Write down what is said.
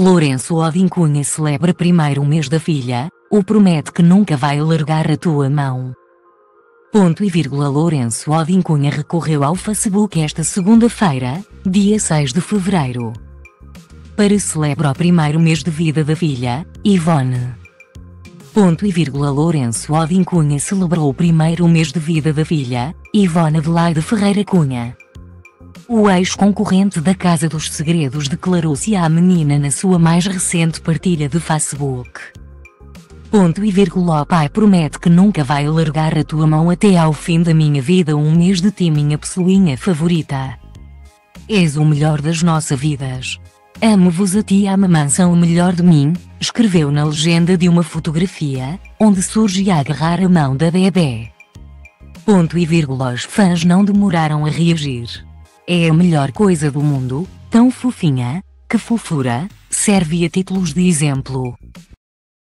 Lourenço Odin Cunha celebra primeiro mês da filha, o promete que nunca vai largar a tua mão. Ponto e vírgula Lourenço Odin Cunha recorreu ao Facebook esta segunda-feira, dia 6 de fevereiro. Para celebrar o primeiro mês de vida da filha, Ivone. Ponto e vírgula Lourenço Odin Cunha celebrou o primeiro mês de vida da filha, Ivone Adelaide Ferreira Cunha. O ex-concorrente da Casa dos Segredos declarou-se à menina na sua mais recente partilha de Facebook. Ponto e vírgula pai promete que nunca vai largar a tua mão até ao fim da minha vida um mês de ti minha pessoinha favorita. És o melhor das nossas vidas. Amo-vos a ti e a mamãe são o melhor de mim, escreveu na legenda de uma fotografia, onde surge a agarrar a mão da bebê. Ponto e vírgula os fãs não demoraram a reagir. É a melhor coisa do mundo, tão fofinha, que fofura, serve a títulos de exemplo.